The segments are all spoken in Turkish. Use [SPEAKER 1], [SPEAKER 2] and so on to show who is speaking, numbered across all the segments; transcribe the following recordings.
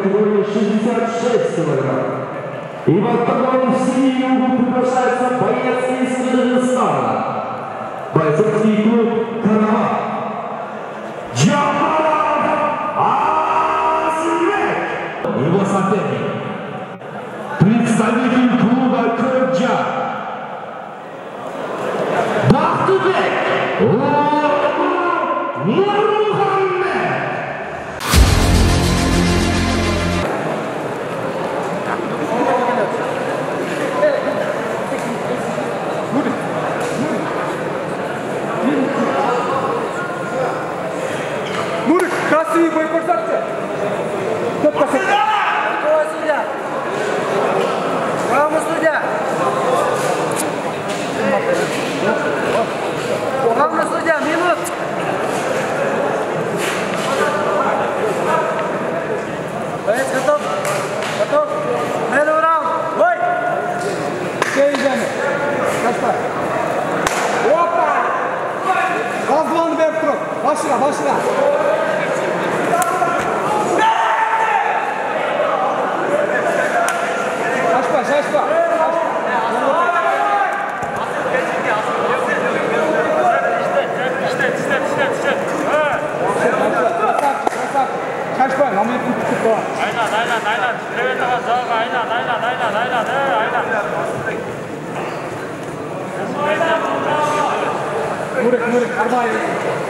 [SPEAKER 1] категории 66 килограмм. И в октагон в синюю приглашается боец из Кыргызстана. Бойцовский клуб «Карава». Джамалов Азимбек. Его соперник. Представитель клуба «Кырджа». Бахтыбек. Нурмухаммед.
[SPEAKER 2] Мурик, красивый бой 柱柱無力無力、アルバイト。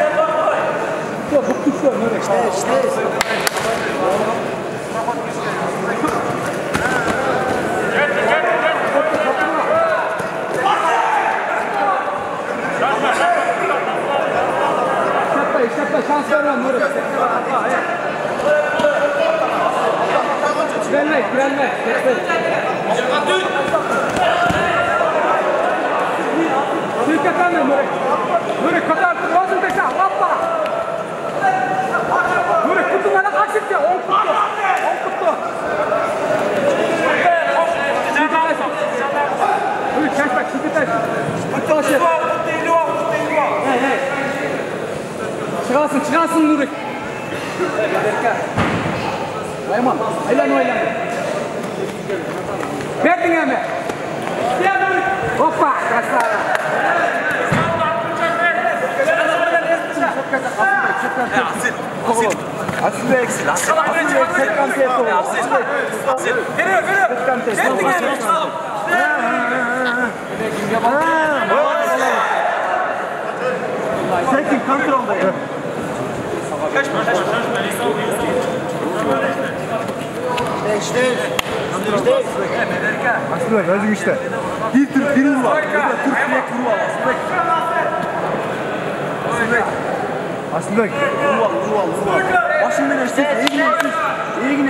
[SPEAKER 2] Yok, bu tuttu, Nurek.
[SPEAKER 3] İşte, işte.
[SPEAKER 2] İşletme, işletme, şans ver lan Nurek. Direnme, direnme. Şirket anne Nurek. Nurek kadar lazım dese, Çıkarsın, çıkarsın Nurek. Ayman, aylan aylan. Verdin hemen. Gel Nurek. Hoppa, kaçlar. Aslında eksik. Aslında eksik. Tekkan teyze oldu. Geliyor, geliyor. Tekkan teyze. Geldi, geldi. Tekin kontroldayım.
[SPEAKER 3] İşte, işte.
[SPEAKER 2] Aslında Асылбек, өзің ішті. Бір түрк беру бар. Түрк Асылбек. Асылбек. Асылбек. Ал, тұру ал, тұру ал. Başından üstüz, eğilin üstüz.
[SPEAKER 1] Eğilin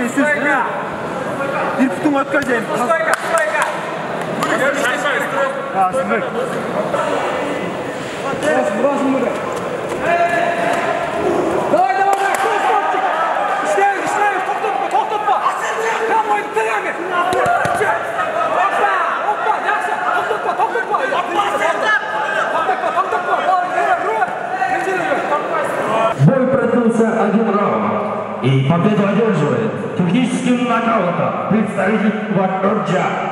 [SPEAKER 1] И победу одерживает техническим нокаутом представитель Вакарджа